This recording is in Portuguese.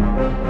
Música